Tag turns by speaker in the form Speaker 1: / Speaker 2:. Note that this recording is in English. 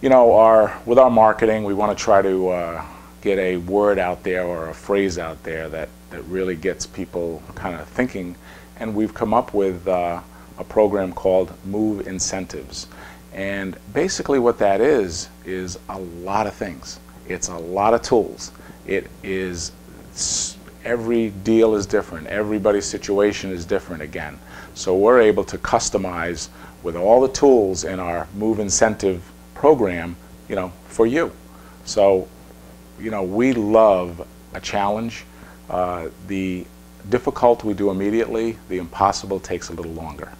Speaker 1: you know, our with our marketing, we want to try to uh, get a word out there or a phrase out there that that really gets people kind of thinking. And we've come up with uh, a program called Move Incentives. And basically, what that is is a lot of things. It's a lot of tools. It is every deal is different. Everybody's situation is different again. So we're able to customize with all the tools in our Move Incentive program, you know, for you. So, you know, we love a challenge. Uh, the difficult we do immediately, the impossible takes a little longer.